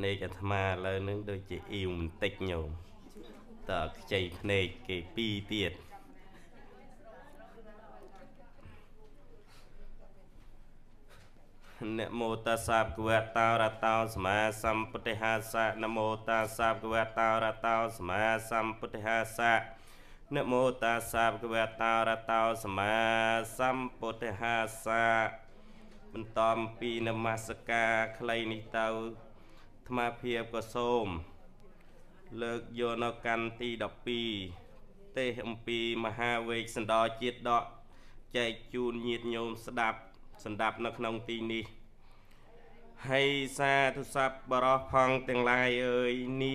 ភ្នែកអាត្មាឥឡូវហ្នឹងដូចជាអ៊ីវបន្តិចញោមតើខ្ចីភ្នែកគេពីរទៀតនមោតាសាបកវតោរតោសមាសម្ពុទ្ធិហាសៈនមោតាសាបកវតោរតោសមាសម្ពុទ្ធិហាសៈនមោតាសាបកវតោរតោសមាសម្ពុទ្ធិហាសៈបន្តពីនមស្ការខ្លីនេះទៅ ថ្មភាពក៏សូម លើកយកនៅកាន់ទី12ទេសអំពីមហាវេកសណ្ដោជាតិដកចែកជូនញាតញោមស្ដាប់សម្ដាប់នៅក្នុងទីនេះហើយសាទុស័ព្ទបរោះផងទាំងឡាយអើយនី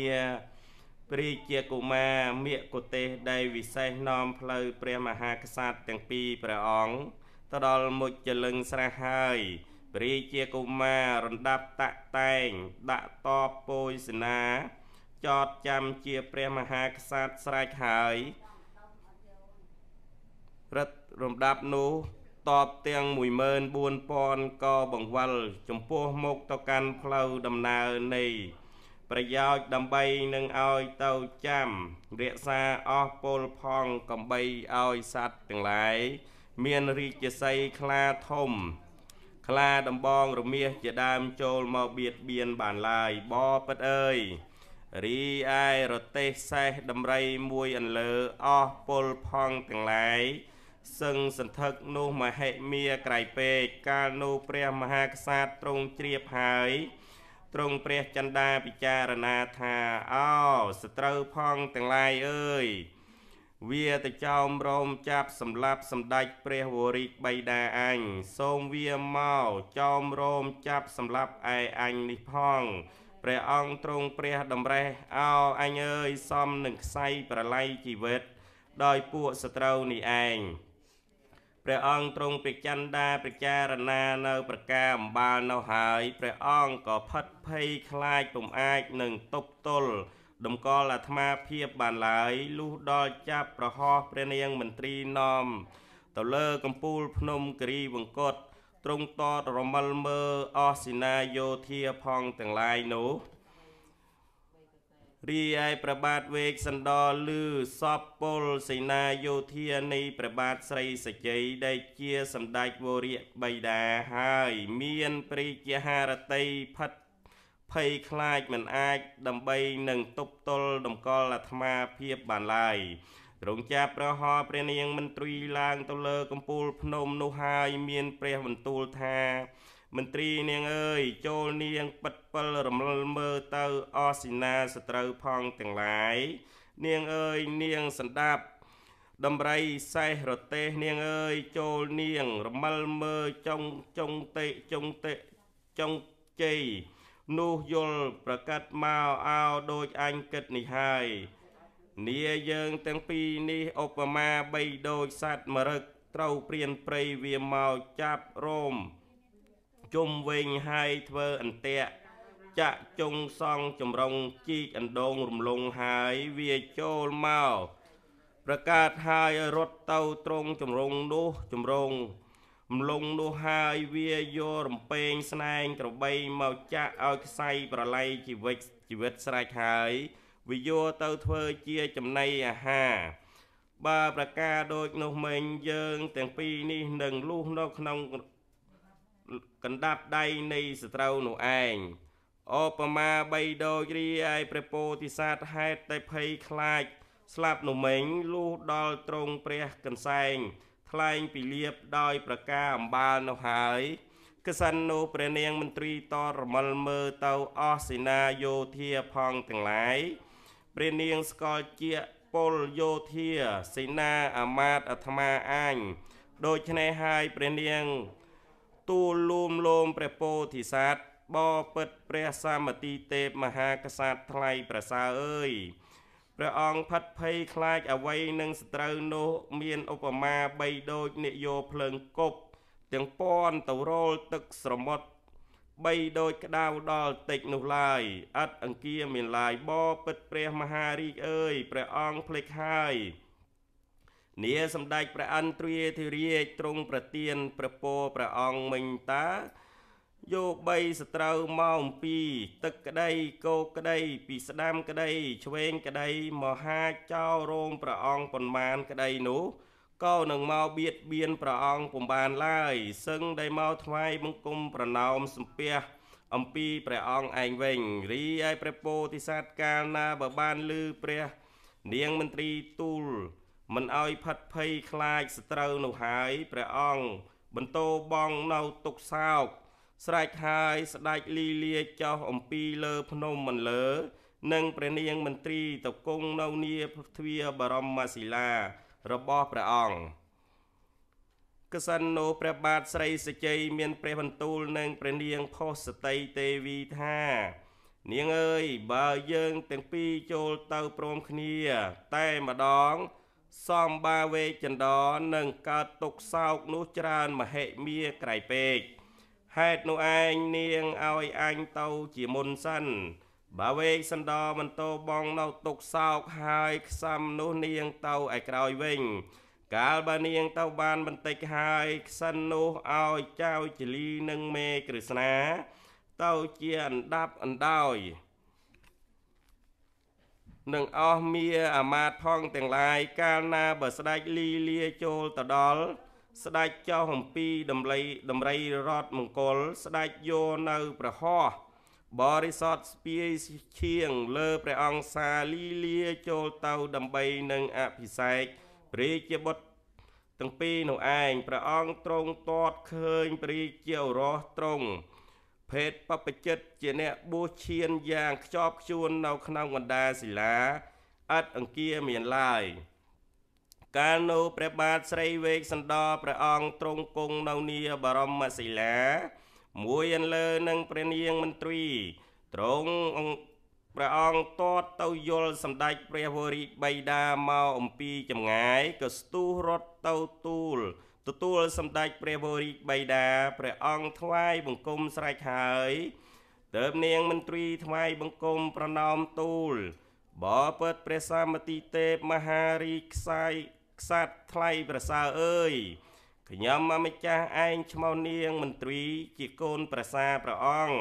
ព្រាជាកុមារមេកុទេសដែលវិសេសនាំផ្លូវព្រះមហាក្សត្រទាំងពីរព្រះអង្គទៅដល់មុជលឹងស្រះហើយព្រាជាកុមាររំដាប់តាក់តែង ដាក់តបពោយសេនា ចតចាំជាព្រះមហាក្សត្រស្រេចហើយរិទ្ធរំដាប់នោះតបទាំង14000កបង្វិលចំពោះមុខទៅកាន់ផ្លូវដំណើរនៃប្រយោជន៍ដើម្បីនឹងឲ្យទៅចាំរក្សាអស់ពលផងកំបីឲ្យសัตว์ទាំងឡាយមានរាជសីខ្លាធំ ខ្លាដំបងរមាសជាដើមចូលមកបៀតបៀនបានឡើយបពិតអើយរីឯរទេសសេះដំរីមួយអន្លើអស់ពលផងទាំងឡាយសឹងសន្ធឹកនោះមហិមាក្រៃពេកកាលនោះព្រះមហាក្សត្រទ្រង់ជ្រាបហើយទ្រង់ព្រះចន្ទាពិចារណាថាអោសត្រូវផងទាំងឡាយអើយ វាទៅចោមរោមចាប់សម្លាប់សម្ដេចព្រះវរិកបៃតាអញសូមវាមកចោមរោមចាប់សម្លាប់ឯអញនេះផងព្រះអង្គទ្រង់ព្រះតម្រេះអោអញអើយសំនឹងខ្សៃប្រឡ័យជីវិត ដោយពួកសត្រូវនេះឯងព្រះអង្គទ្រង់ព្រះចន្ទាពិចារណានៅប្រការអំបាលនៅហើយព្រះអង្គក៏ផិតភ័យខ្លាចពុំអាចនឹងទប់ទល់ តម្កល់អាត្មាភាពបានឡើយលុះដល់ចាប់ប្រហោះព្រះនាងមន្ត្រីនាំទៅលើកំពូលភ្នំគិរីវង្គតទ្រង់តតរមិលមើអស់សេនាយោធាផងទាំងឡាយនោះរីឯព្រះបាទវេកសណ្ដោលឺសពពលសេនាយោធានៃព្រះបាទស្រីសជ័យដែលជាសម្ដេចវរៈបៃតាហើយមានព្រិជាហារតីផិត ភ័យខ្លាចមិនអាចដើម្បីនឹងទប់ទល់តម្កល់អាត្មាភាពបានឡើយទ្រង់ចាប់ប្រហោព្រះនាងមន្ត្រីឡើងទៅលើកំពូលភ្នំនោះហើយមានព្រះបន្ទូលថាមន្ត្រីនាងអើយចូលនាងពិតពិលរំលមើលទៅអសិនាសត្រូវផងទាំងឡាយនាងអើយនាងសណ្ដាប់ដំរីសេះរទេសនាងអើយចូលនាងរមិលមើលចុងចុងតេចុងតេចុងជ័យ នោះយល់ប្រកាសមកអោដូចអញគិតនេះហើយនាយើងទាំងពីរនេះឧបមាបីដូចសត្វមរឹកត្រូវព្រានព្រៃវាមកចាប់រោមជុំវិញហើយធ្វើអន្ទាក់ចាក់ចុងសង់ចម្រុងជីកអណ្ដូងរំលងហើយវាចូលមកប្រកាសហើយរត់ទៅត្រង់ចម្រុងនោះចម្រុងម លងនោះហើយវាយករំពេងស្នែងក្របីមកចាក់ឲ្យខ្សែប្រឡ័យជីវិតជីវិតស្រេចហើយវាយកទៅធ្វើជាចំណីអាហារបើប្រការដូចនោះមិញយើង ទាំងពីរនេះនឹងលុះនៅក្នុងកណ្ដាប់ដៃនៃសត្រូវនោះឯងអបមាបីដូចរីឯព្រះពោធិសត្វហេតុតែភ័យខ្លាច ស្លាប់នោះមិញលុះដល់ត្រង់ព្រះកន្សែង ថ្លែងពីលៀបដោយប្រការអំបាលនោះហើយកសិននោះព្រះនាងមន្ត្រីតរមិលមើលទៅអស់សេនាយោធាផងទាំងឡាយព្រះនាងស្គាល់ជាពលយោធាសេនាអាមាតអាត្មាអាញដូច្នេះហើយព្រះនាងទូលលួមលោមព្រះពោធិសត្វបពិតព្រះសាមតិទេពមហាក្សត្រថ្លៃប្រសើរអើយ ព្រះអង្គផិតភ័យខ្លាចអវ័យនឹងសត្រូវនោះមានឧបមាបីដូចនិយោភ្លើងគប់ទាំងពន់ទៅរលទឹកស្រមុតបីដូចក្តៅដល់តិចនោះឡើយអត់អង្គាមានឡាយបពិតព្រះមហារាជអើយព្រះអង្គភ្លេចហើយនាសម្ដេចព្រះអន្ទ្រាធិរាជទ្រង់ប្រទានព្រះពរព្រះអង្គមិញតា យោបីសត្រូវមកអំពី ទឹកក្តីគោកក្តីពីស្ដាំក្តីឆ្វេងក្តីមហាចោរោមព្រះអង្គប៉ុន្មានក្តីនោះក៏នឹងមកបៀតបៀនព្រះអង្គពុំបានឡើយសឹងដែលមកថ្វាយបង្គំប្រណោមសំពះអំពីព្រះអង្គឯងវិញរីឯព្រះពោធិសត្វកាលណាបើបានលឺព្រះ នាងមន្ត្រីទូល មិនឲ្យផាត់ភ័យខ្លាចសត្រូវនោះហើយព្រះអង្គបន្តបងនៅទុកសោក ស្រេចហើយស្ដេចលីលាចោះអំពីលើភ្នំមិនលើ និងព្រះនាងមន្ត្រីតគង់នៅនីទ្វាបរមសិលារបស់ព្រះអង្គកសិណូព្រះបាទស្រីសជ័យមានព្រះបន្ទូលនិងព្រះនាងផុសតីទេវីថា នាងអើយបើយើងទាំងពីរចូលទៅព្រមគ្នា តែម្ដងសំបាវេចន្តរនឹងកើតទុកសោកនោះច្រើនមហិមាក្រៃពេក ហេតុនោះឯងនាងឲ្យអញទៅជាមុនសិនបើវេកសន្តរមិនតោបងនៅទុកសោកហើយខ្សំនោះនាងទៅឯក្រោយវិញ កាលបើនាងទៅបានបន្តិចហើយខ្សិននោះឲ្យចៅចលីនិងមេក្រឹស្នាទៅជាអណ្ដាប់អណ្ដោយនឹងអស់មាអាមាតផងទាំងឡាយកាលណាបើស្ដេចលីលាចូលទៅដល់ ស្ដេចចោះអំពីដំរីដំរីរតមង្គល ស្ដេចយកនៅប្រហោះបរិសតស្ពាយឈៀងលើព្រះអង្គសាលីលាចូលទៅដើម្បីនឹងអភិសេកព្រះជាបុត្រទាំងពីរនោះឯងព្រះអង្គទ្រង់តតឃើញព្រះជាឱរសទ្រង់ភេទបព្វជិតជាអ្នកបួសឈានយ៉ាងខ្ជាប់ខ្ជួននៅក្នុងកណ្ដាលศิលាឥតអង្គាមានឡើយ កាលនោះព្រះបាទស្រីវេកសណ្ដោព្រះអង្គទ្រង់គង់នៅនីបរមศิលា មួយអន្លើនឹងព្រះនាងមន្ត្រីទ្រង់ព្រះអង្គតតទៅយល់សម្ដេចព្រះវរិបៃតាមកអំពីចម្ងាយក៏ស្ទុះរត់ទៅទូលទទួលសម្ដេចព្រះវរិបៃតាព្រះអង្គថ្វាយបង្គំស្រេចហើយទើបនាងមន្ត្រីថ្វាយបង្គំប្រណម្យទូលបបិទ្ធព្រះសាមតិទេពមហារីខ្សាយ ខ្សាត់ថ្លៃប្រសើរអើយខ្ញុំអម្ចាស់ឯងឈ្មោះនាងមន្ត្រីជាកូនប្រសាព្រះអង្គ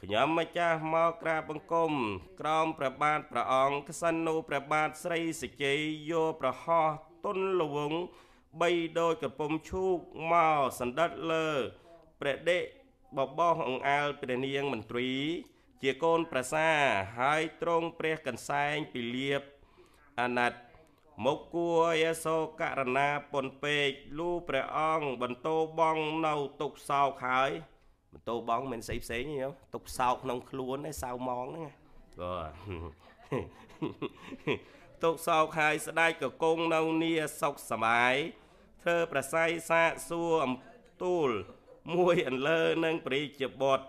ខ្ញុំម្ចាស់មកក្រាបបង្គំក្រោមព្រះបាទព្រះអង្គក្សិណនូព្រះបាទស្រីសជ័យយកប្រហោះទុនលវងបីដូចកំពុំឈូកមកសណ្ដិតលើព្រះដេកបបោះអង្អែលព្រះនាងមន្ត្រី ជាកូនប្រសាហើយទ្រង់ព្រះកន្សែងពីលៀបអាណត្តិ មកគួរយសោករណាពុនពេកលូព្រះអង្គបន្តបងនៅទុកសោកហើយបន្តបងមិនស្អីផ្សេងទេទុកសោកក្នុងខ្លួនឯសៅម៉ងហ្នឹងបាទទុកសោកហើយស្ដេចក៏គង់នៅនីសុខសបាយធ្វើប្រស័យសាកសួរអំទូលមួយអន្លើនឹងព្រះជាបុត្រ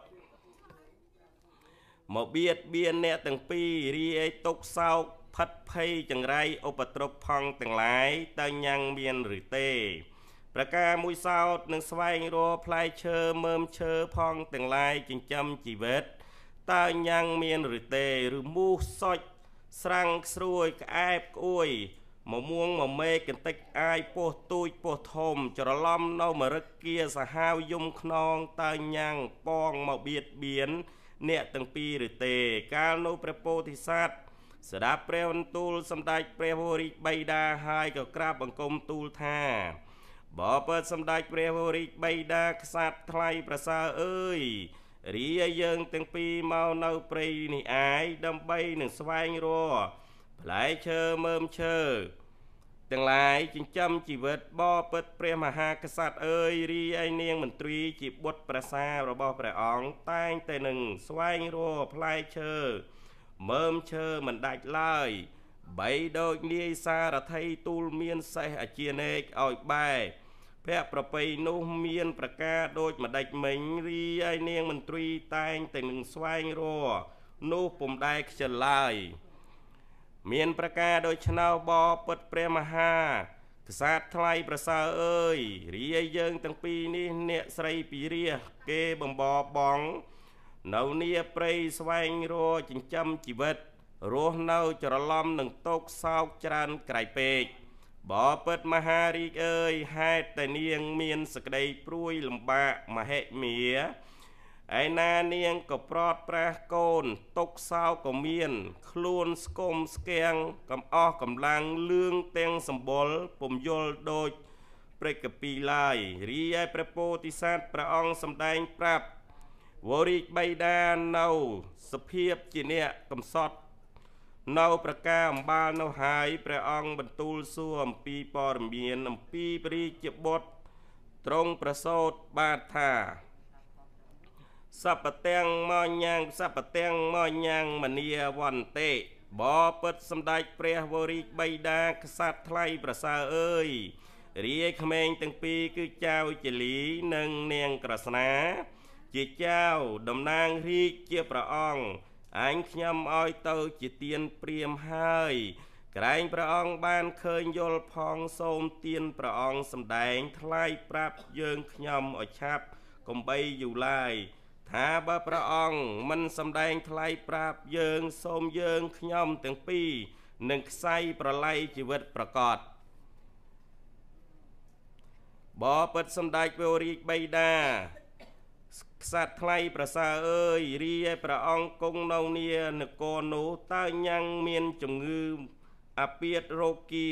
មកបៀតបៀនអ្នកទាំងពីររីឯទុកសោក ផិតភ័យចង្រៃឧបទ្រពផង់ទាំងឡាយតើញ៉ាំងមានឬទេប្រការមួយសោតនឹងស្វែងរកផ្លែឈើមើមឈើផងទាំងឡាយចិញ្ចឹមជីវិតតើញ៉ាំងមានឬទេឬមូសសុចស្រាំងស្រួយក្អែបក្អួយមមួងមមេកន្តិចអាយពោះទូចពោះធំ ច្រឡំនៅមរឹកគាសាហាវយំខ្នងតើញ៉ាំងប៉ងមកបៀតបៀនអ្នកទាំងពីរឬទេ កាលនោះព្រះពោធិសត្វ ស្ដាប់ព្រះបន្ទូលសម្ដេចព្រះវរិបៃតាហើយក៏ក្រាបបង្គំទូលថាបបិទ្ធសម្ដេចព្រះវរិបៃតាខ្សាត់ថ្លៃប្រសើរអើយរីឯយើងទាំងពីរមកនៅព្រៃនេះអាយដើម្បីនឹងស្វែងរកផ្លែឈើមើមឈើទាំងឡាយចិញ្ចឹមជីវិតបពិតព្រះមហាក្សត្រអើយរីឯនាងមន្ត្រីជាបុត្រប្រសារបស់ព្រះអង្គតែងតែនឹងស្វែងរកផ្លែឈើ មើមឈើមិនដាច់ឡើយបីដូចនាយសារថីទូលមានសេះអាជាណេកឲ្យបែភៈប្រពៃនោះមានប្រការដូចម្ដេចមិញរីឯនាងមន្ត្រីតែងតែនឹងស្វែងរកនោះពុំដែលខ្ជិលឡើយមានប្រការដូចឆ្នោបពុតព្រះមហាក្សាតថ្លៃប្រសើរអើយរីឯយើងទាំងពីរនេះអ្នកស្រីពីរះគេបំបបង នៅនីព្រៃស្វែងរកចិញ្ចឹមជីវិតរស់នៅច្រឡំនឹងតោកសោកច្រើនក្រៃពេកបបិទ្ធមហារាជអើយហេតុតែនាងមានសក្តីព្រួយលំបាកមហិមាឯណានាងក៏ប្រត់ប្រាស់កូនຕົកសោក៏មាន ខ្លួនស្គមស្គាំងកំអស់កម្លាំងលឿងទាំងសម្បុរពំយល់ដូចព្រេចកពីឡាយរីឯព្រះពោធិសត្វព្រះអង្គសម្ដែងប្រាប់ វរិជបៃតានៅសភាពជាអ្នកកំសត់នៅប្រការអំបាលនោះហើយព្រះអង្គបន្ទូលសួរអំពីព័រមានអំពីព្រះរាជបុត្រទ្រង់ប្រសូតបាទថាសពទាំងមកញ៉ាងសពទាំងមកញ៉ាងមនីវន្តិបពិតសម្ដេចព្រះវរិជបៃតាក្សត្រថ្លៃប្រសើរអើយរាយក្មេងទាំងពីរគឺចៅចលីនិងនាងក្រស្នា ជាចៅតំណាងរាជជាព្រះអង្គអញខ្ញុំឲ្យទៅជាទៀនព្រាមហើយក្រែងព្រះអង្គបានឃើញយល់ផងសូមទៀនព្រះអង្គសម្ដែងថ្លៃប្រាប់យើងខ្ញុំឲ្យឆាប់កំបីយូរឡាយថាបើព្រះអង្គមិនសម្ដែងថ្លៃប្រាប់យើងសូមយើងខ្ញុំទាំងពីរនឹងខ្សែប្រឡ័យជីវិតប្រកបបបិទ្ធសម្ដេចវរាជបៃតា ក្សត្រថ្លៃប្រសើរអើយរីឯព្រះអង្គគង់នៅនីនគរនោះតើញ៉ាំងមានជំងឺអាពាតរោគា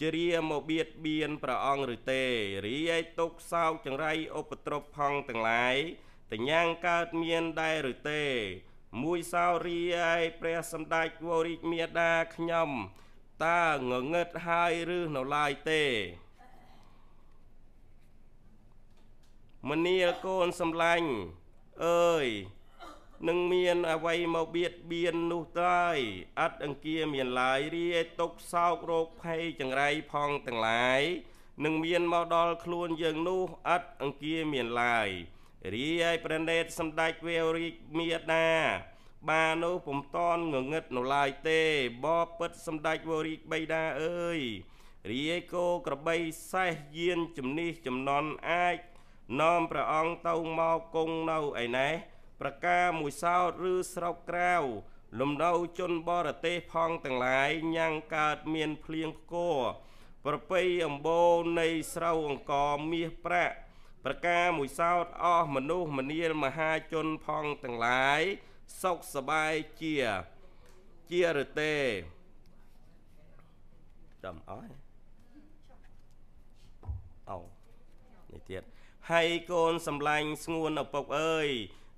ជារាមកបៀតបៀនព្រះអង្គឬទេរីឯទុកសោកចង្រៃឧបទ្រពផងទាំងឡាយតញាំងកើតមានដែរឬទេ មួយសោរីឯព្រះសម្ដេចវរិជមេដាខ្ញុំតើងងឹតហើយឬនៅឡើយទេ មនាលកូនសំឡាញ់អើយនឹងមានអវ័យមកបៀតបៀននោះទេអត់អង្គាមានឡាយរីឯទុកសោករោគភ័យចង្រៃផងទាំងឡាយនឹងមានមកដល់ខ្លួនយើងនោះអត់អង្គាមានឡាយរីឯព្រះនេតសម្ដេចវេរិកមេដាបាននោះពុំតនងងឹតនៅឡើយទេបបពិតសម្ដេចវរិកបៃតាអើយរីឯគោក្របីសេះយានជំនិះចំណន់អាច នាំព្រះអង្គទៅមកគង់នៅឯណេះប្រការមួយសោតឬស្រុកក្រៅលំនៅជនបរទេសផងទាំងឡាយញ៉ាំងកើតមានភ្លៀងផ្គរប្រពៃអម្បូរនៃស្រូវអង្គមាសប្រាក់ប្រការមួយសោតអស់មនុស្សមនាលមហាជនផងទាំងឡាយសុខសបាយជាជារទេចាំអស់ ហើយកូនសំឡាញ់ស្ងួនឪពុកអើយ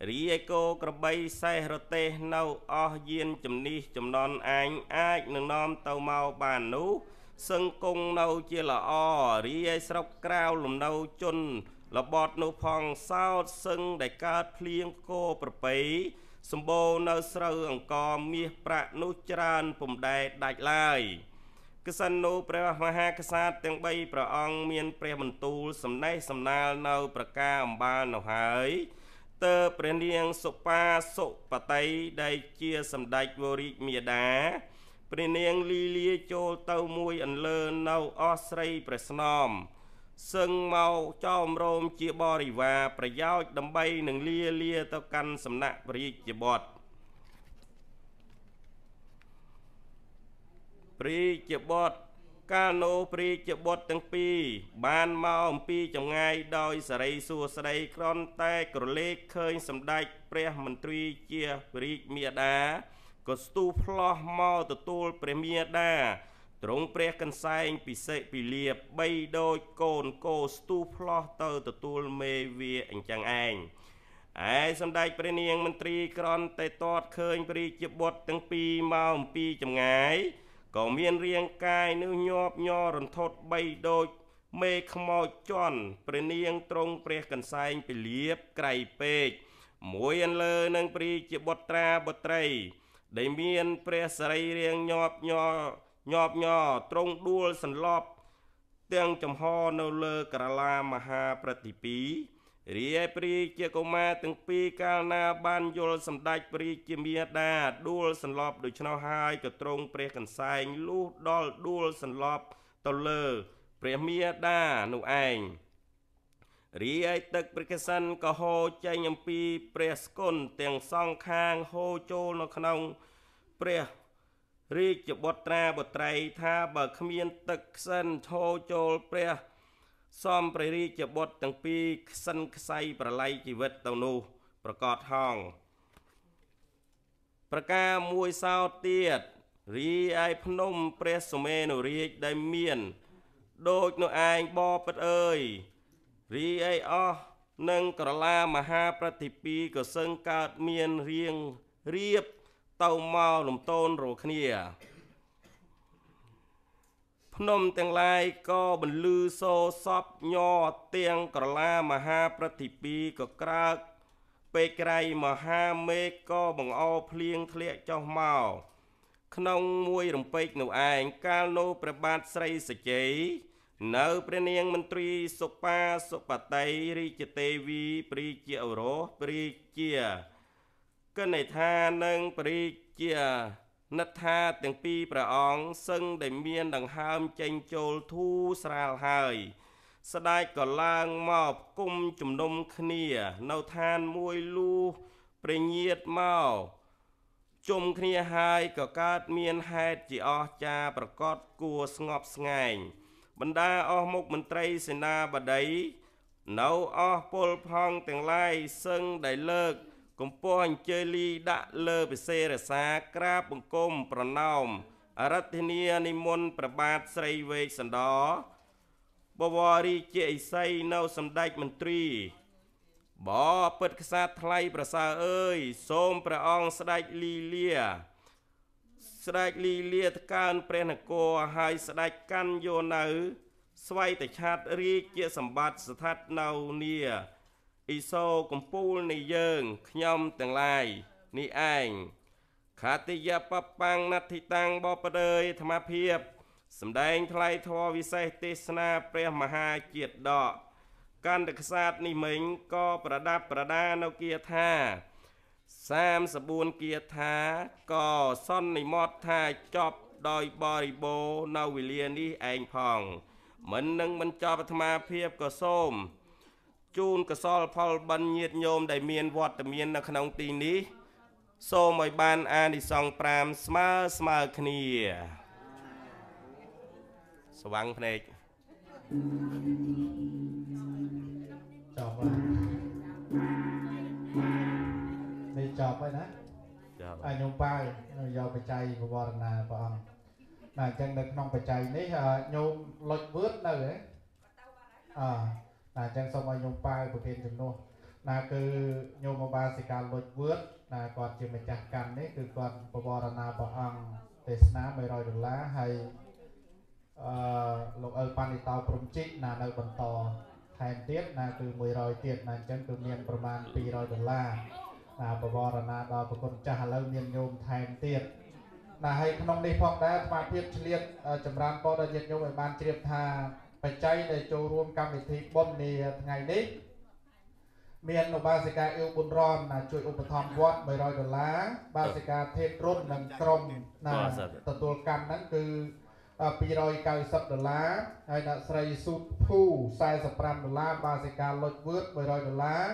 រីឯគោក្របីសេះរទេសនៅអស់យានជំនិះចំណន់អាញអាចនឹងនាំទៅមកបាននោះសឹងគង់នៅជាល្អរីឯស្រុកក្រៅលំនៅជន់លបត់នោះផងសោតសឹងដែលកើតភ្លៀងគោប្រពៃសម្បូរនៅស្រូវអង្គមាសប្រាក់នោះច្រើនពំដែដាច់ឡើយ ក្សិណនោះព្រះមហាក្សត្រទាំង3ព្រះអង្គមានព្រះបន្ទូលសំណេះសំណាលនៅប្រការអំបាលនោះហើយតើព្រះនាងសុបាសុបតីដែលជាសម្ដេចវរិជមេដាព្រះនាងលីលាចូលទៅមួយអន្លើនៅអស់ស្រីព្រះស្នំសឹងមកចោមរោមជាបរិវារប្រយោជន៍ដើម្បីនឹងលាលាទៅកាន់សំណាក់ព្រះរាជបុត្រ ព្រះរាជបុត្រកាលនោះព្រះរាជបុត្រទាំងពីរបានមកអំពីចម្ងាយដោយសរីសួស្ដីក្រន់តែក្រឡេកឃើញសម្ដេចព្រះមន្ត្រីជាព្រះរាជមេដាក៏ស្ទុះផ្លោះមកទទួលព្រះមេដាទ្រង់ព្រះកន្សែងពិសេសពីលៀបបីដូចកូនកោស្ទុះផ្លោះទៅទទួលមេវាអញ្ចឹងឯងឯសម្ដេចព្រះនាងមន្ត្រីក្រន់តែតតឃើញព្រះរាជបុត្រទាំងពីរមកអំពីចម្ងាយ ក៏មានរាងកាយនោះញាប់ញ័ររន្ធត់បីដូចមេខ្មោចជន់ព្រះនាងទ្រង់ព្រះកន្សែងពីលៀបក្រៃពេកមួយអន្លើនឹងព្រះជាបុត្រាបុត្រី ដែលមានព្រះសរីរាង្គញាប់ញ័រញាប់ញ័រទ្រង់ដួលសន្លប់ទាំងចំហនៅលើក្រឡាមហាប្រតិពី រាយព្រីជាកុមារទាំងពីរកាលណាបានយល់សម្ដេចព្រីជាមេដាដួលសន្លប់ដូច្នោះហើយក៏ទ្រង់ព្រះកន្សែងលុះដល់ដួលសន្លប់ទៅលើព្រះមេដានោះឯងរីឯទឹកព្រះកសិនក៏ហូរចេញអំពីព្រះស្គុណទាំងសងខាងហូរចូលនៅក្នុងព្រះរាជបុត្រាបុត្រីថាបើគ្មានទឹកខ្សិនហូរចូលព្រះ សំព្រះរាជបុត្រទាំងពីរខ្សិនខ្សៃប្រឡ័យជីវិតទៅនោះ ប្រកបហងប្រការមួយសោតទៀតរីឯភ្នំព្រះសុមេនុរាជដែលមានដូចនោះឯងបបិទ្ធអើយរីឯអស់និងក្រឡាមហាប្រតិពីក៏សឹងកើតមានរៀងរៀបទៅមកលំតូនរគ្នា ភ្នំទាំងឡាយក៏បន្លឺសូសពញទាំងក្រឡាមហាប្រតិពីក៏ក្រើកពេកក្រៃមហាមេឃក៏បង្អោភ្លៀងធ្លាក់ចុះមកក្នុងមួយរំពេចនោះឯងកាលនោះព្រះបាទស្រីសជ័យនៅព្រះនាងមន្ត្រីសុបាសុបតីរាជទេវីព្រីជាអរោព្រីជាកណេថានិងព្រីជា និតថាទាំងពីរព្រះអង្គសឹងដែលមានដង្ហើមចេញចូលធូរស្រាលហើយស្ដេចក៏ឡើងមកគុំជំនុំគ្នា នៅឋានមួយលូព្រះញាតមកជុំគ្នាហើយក៏កើតមានហេតុជាអស្ចារប្រកបគួរស្ងប់ស្ងាញបណ្ដាអស់មុខមន្ត្រីសេនាបតីនៅអស់ពលផងទាំងឡាយសឹងដែលលើក កំពុងអញ្ជើញលីដាក់លើពិសេរសាក្រាបបង្គំប្រណោមអរធិនីនិមន្តប្របាទស្រីវេកសណ្ដោបវរីជាឥសីនៅសម្ដេចមន្ត្រីបពិតខ្សាថ្លៃប្រសើរអើយសូមព្រះអង្គស្ដេចលីលា ស្ដេចលីលាតកើនព្រះនគរហើយស្ដេចកាន់យោនៅ ស្វ័យតឆាតរាជជាសម្បត្តិស្ថិតនៅនី អ៊ីសូកំពូលនៃយើងខ្ញុំទាំងឡាយនេះឯងខាតិយបបាំងណដ្ឋិតាំងបបដើយធម្មភាពសម្ដែងថ្លៃធម៌វិសេសទេសនាព្រះមហាជាតិដកកន្តកសាទនេះមិញក៏ប្រដាប់ប្រដានៅគាថា34គាថាក៏សន្និមត់ថាចប់ដោយបរិបូរនៅវេលានេះឯងផង មិននឹងមិនចប់អាត្មាភាពក៏សូម ជូនកសលផលបិណ្ឌញាតញោមដែលមានវត្តមាននៅក្នុងទីនេះសូមឲ្យបានអានិសង្ស5ស្មើស្មើគ្នាស្វាំងភ្នែកចប់ហើយនេះចប់ហើយណាចប់អាញោមបាយយកបច្ច័យបវរណាព្រះអង្គណាអញ្ចឹងនៅក្នុងបច្ច័យនេះញោមលុចវឿតនៅហ៎អឺ ណាអញ្ចឹងសូមឲ្យញោមប៉ាវប្រធានជំនួសណាគឺញោមបាសិកាលុចវឿតណាគាត់ជាម្ចាស់កម្មនេះគឺគាត់បវរណាព្រះអង្គទេសនា100ដុល្លារហើយអឺលោកអើប៉ានីតោព្រំជីកណានៅបន្តថែមទៀតណាគឺ100ទៀតណាអញ្ចឹងគឺមានប្រមាណ200ដុល្លារណាបវរណាដល់ប្រគុណចាស់ឥឡូវមានញោមថែមទៀតណាហើយក្នុងនេះផងដែរស្មារតីឆ្លៀតចម្រើនពរដល់ញាតិញោមឲ្យបានជ្រាបថា បច្ច័យដែលចូលរួមកម្មវិធីបុណ្យនាថ្ងៃនេះមានឧបាសិកាអ៊ីវប៊ុនរនណាជួយឧបត្ថម្ភវត្ត100ដុល្លារបាសិកាធេតរុននិងក្រុមណាទទួលកម្មហ្នឹងគឺ290ដុល្លារហើយអ្នកស្រីស៊ូតភូ45ដុល្លារបាសិកាលុចវឿត100ដុល្លារ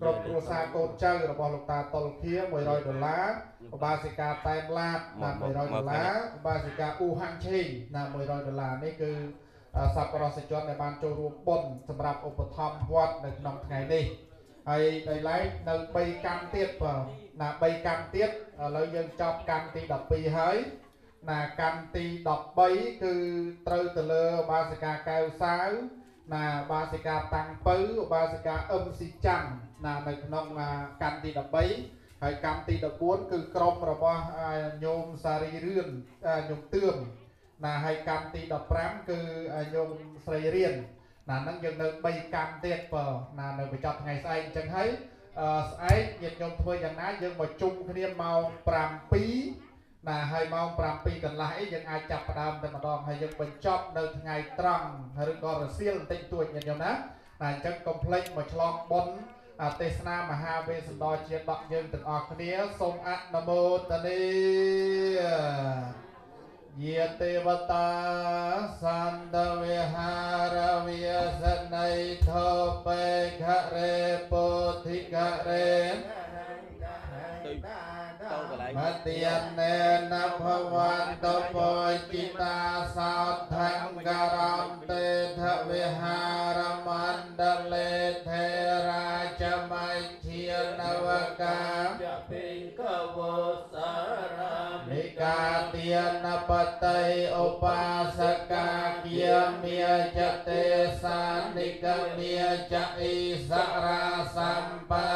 ក្រុមគ្រួសារកូនចៅរបស់លោកតាតុលធា100ដុល្លារឧបាសិកាតែនឡាបណា100ដុល្លារឧបាសិកាអ៊ូហាំងឆេងណា100ដុល្លារនេះគឺ សប្បុរសជនដែលបានចូលរួមបុណ្យសម្រាប់ឧបត្ថម្ភវត្តនៅក្នុងថ្ងៃនេះហើយដោយឡែកនៅ3កម្មទៀតបងណា3កម្មទៀតឥឡូវយើងចប់កម្មទី12ហើយណាកម្មទី13គឺត្រូវទៅលើឧបាសិកាកៅសាវណាឧបាសិកាតាំងពៅឧបាសិកាអឹមស៊ីចាំណានៅក្នុងកម្មទី13ហើយកម្មទី14គឺក្រុមរបស់ញោមសារីរឿនញោមទឿម ណាហើយកម្មទី15គឺញោមស្រីរៀនណាហ្នឹងយើងនៅ3កម្មទៀតបើណានៅបញ្ចប់ថ្ងៃស្អែកអញ្ចឹងហើយស្អែកញាតិញោមធ្វើយ៉ាងណាយើងមកជុំគ្នាម៉ោង7ណាហើយម៉ោង7កន្លះអីយើងអាចចាប់ផ្ដើមតែម្ដងហើយយើងបញ្ចប់នៅថ្ងៃត្រង់ឬក៏រសៀលបន្តិចតួចញាតិញោមណាណាអញ្ចឹងកុំភ្លេចមកឆ្លងបុណ្យទេសនាមហាវេសន្តរជាដកយើងទាំងអស់គ្នាសូមអនុមោទនា យាទេវតាសន្តវិហារវិសន័យធបេខរេពុទ្ធិករេមតិយនេនភវន្តបុចិតាសោថង្ករំទេធវិហារមណ្ដលេធេរាចមៃជានវកា នបតីឧបាសកាគិយមាចតេសានិកមាចអិសរាសម្បា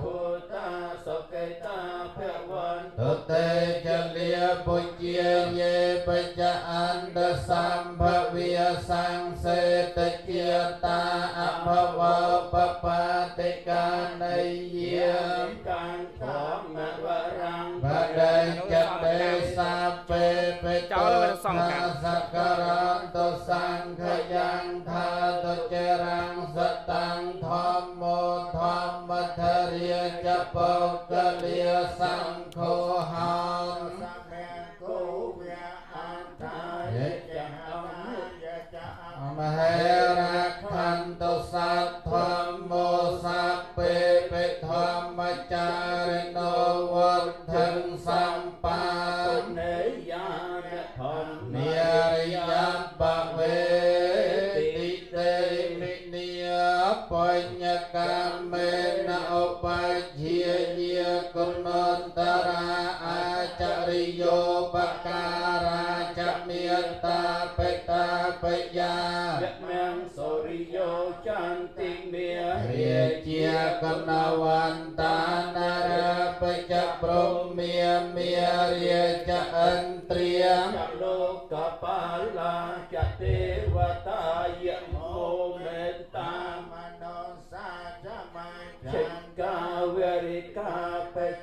ភូតាសុកេតាភវន្តតេចលិយបុជាយេបច្ចអន្តសម្ភវិសង្សេតជាតាអភវបបតិកានៃ តោសករន្តសង្ឃយ៉ាងថាទុចរាំ ធម្មនិរិយបវេតិតេមិនិយបញ្ញកាមេនឧបជាញាគុណន្តរាអាចរិយោបការៈចមេតាបេតាបយាយមំសូរិយោចន្តិមេរាជាកណវន្ត